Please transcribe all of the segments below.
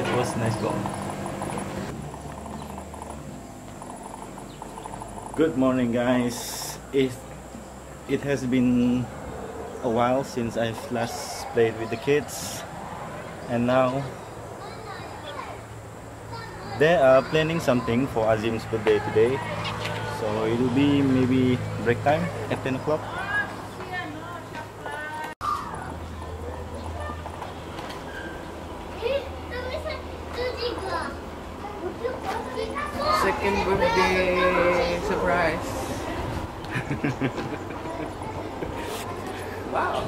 it was nice going. Good morning guys. It it has been a while since I've last played with the kids and now they are planning something for Azim's birthday today so it will be maybe break time at 10 o'clock Second birthday surprise. wow.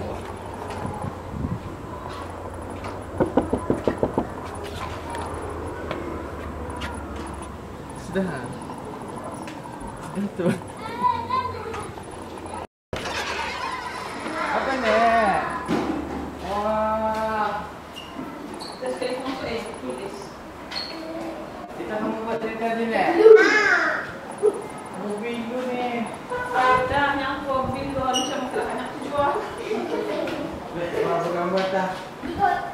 Sudah. Sudah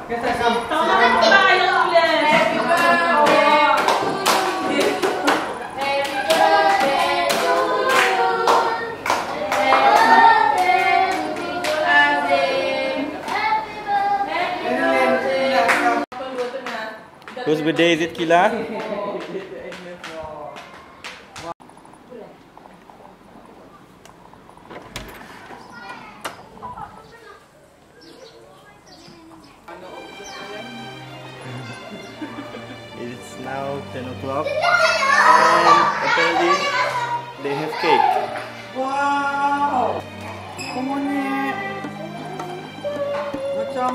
Whose birthday is it, Kila? Now 10 o'clock and apparently they have cake. Wow. Kamu nih. Macam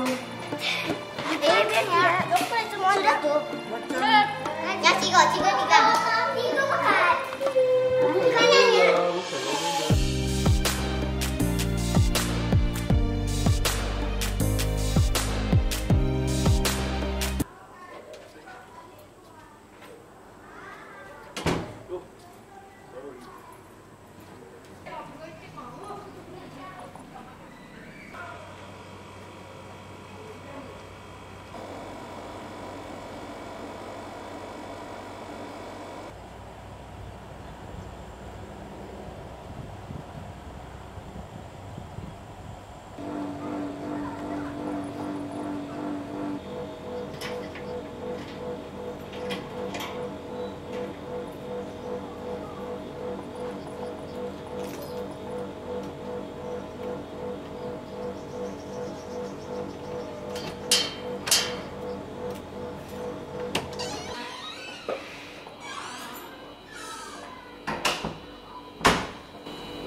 Ya, tiga, tiga, tiga.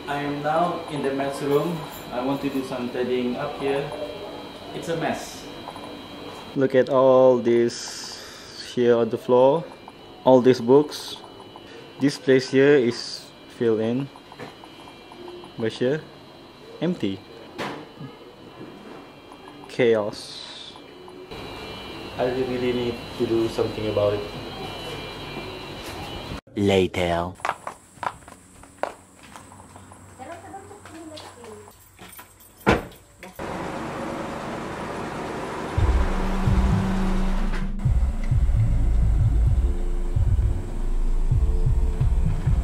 I am now in the mess room. I want to do some tidying up here. It's a mess. Look at all this here on the floor. All these books. This place here is filled in. But here, empty. Chaos. I really need to do something about it. Later.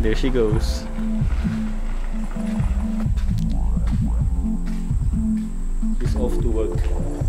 There she goes. She's off to work.